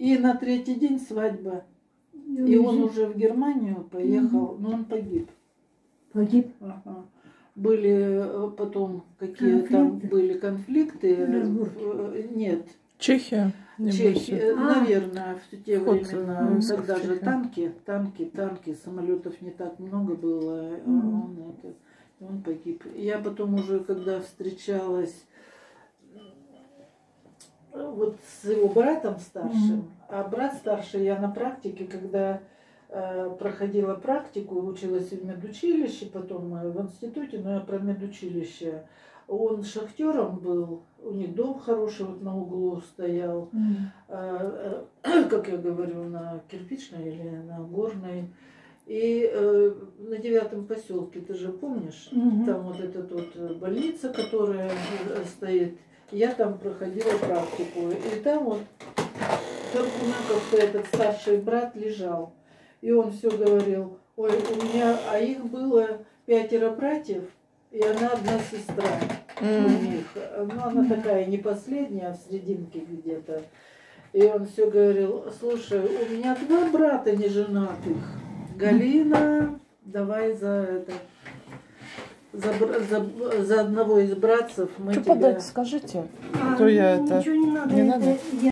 И на третий день свадьба. И он уже в Германию поехал, но он погиб. Погиб. Ага. Были э, потом какие там Конфликты? были конфликты. Разборки? Э, Нет, Чехия. не Чехи, больше. э, А. наверное, в те Вход, времена, э, тогда в же танки, танки, танки, самолетов не так много было, Мгм. он, это, он погиб. Я потом уже, когда встречалась э, вот с его братом старшим, Мгм. а брат старший я на практике, когда э, проходила практику, училась в медучилище, потом э, в институте, но я про медучилище. Он шахтером был, у них дом хороший вот на углу стоял, М. э, э, как я говорю, на кирпичной или на горной. И э, на девятом поселке, ты же помнишь, Мгм. там вот эта вот э, больница, которая э, стоит. Я там проходила практику. И там вот как-то этот старший брат лежал. И он все говорил, ой, у меня, а их было пятеро братьев, и она одна сестра у них. Ну, она такая не последняя, а в серединке где-то. И он все говорил, слушай, у меня два брата неженатых. Галина, давай за это. За, за, за одного из братцев мы Что тебя... подать, скажите? А, То я ну, это- не надо. не это надо?